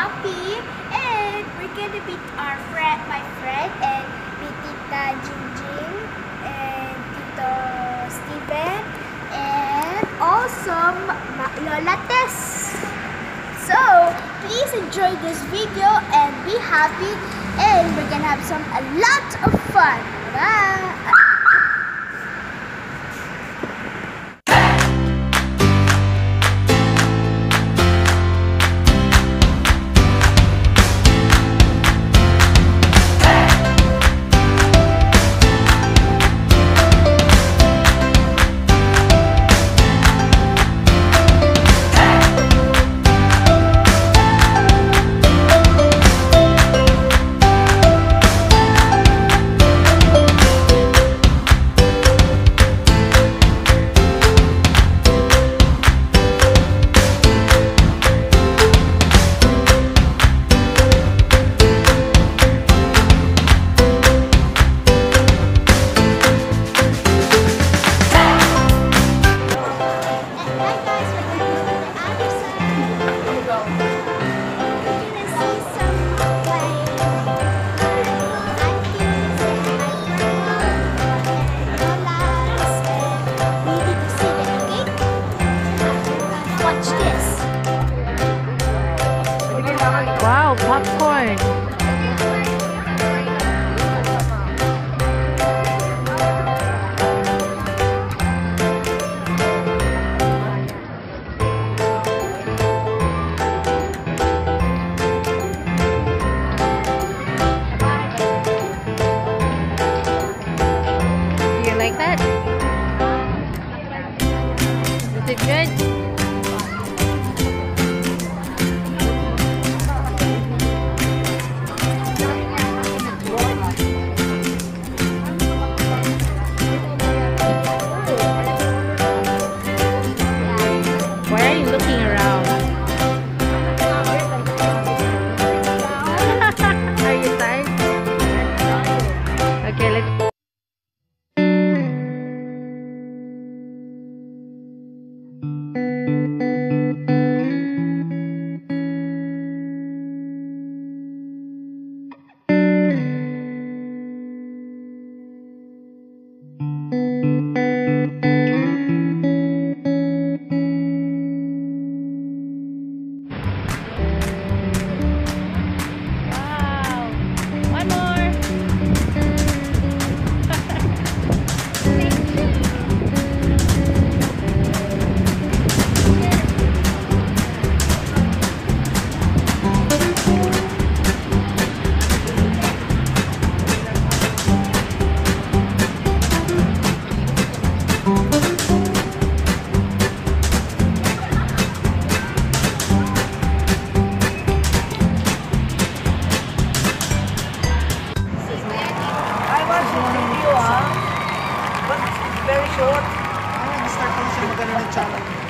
happy and we're gonna meet our friend, my friend and meet Tita Jingjing and Tito Steven and also Lola Tess. So please enjoy this video and be happy and we're gonna have some a lot of fun. Bye.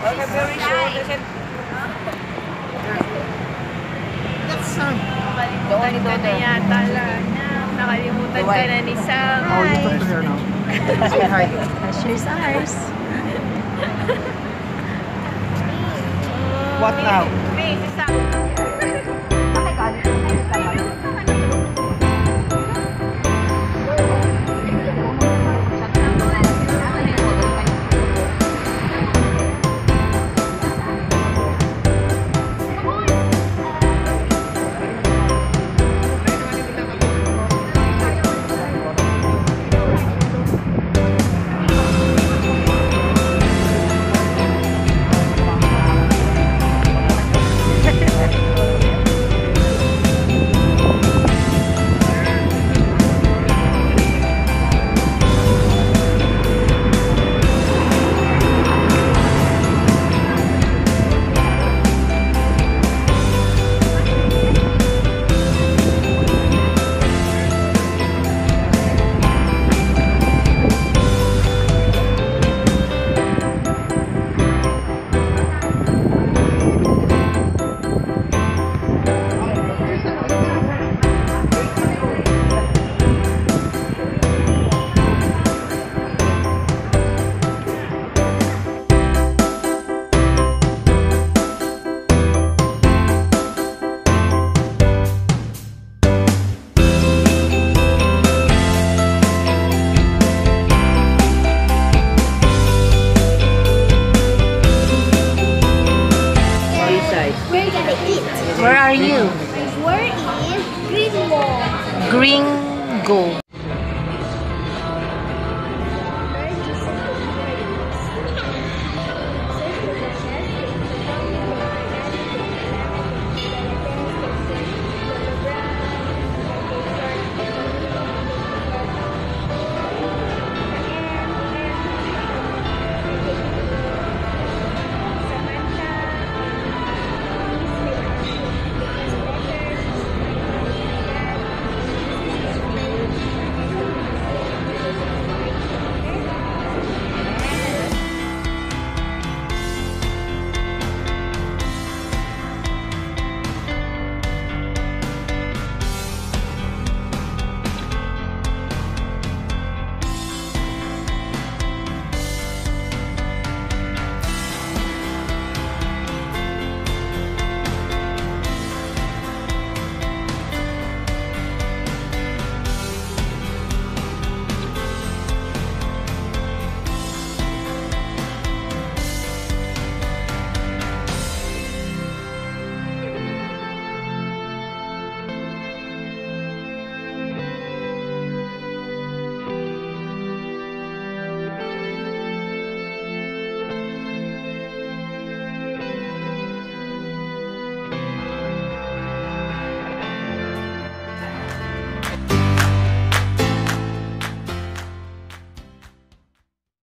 Okay, very short. I That's um, Sam. Nakalimutan ka na yata, Lana. Nakalimutan ka na ni Sam. Oh, you talk to her now. Say hi. She's ours. What now? Greenwald. Gringo.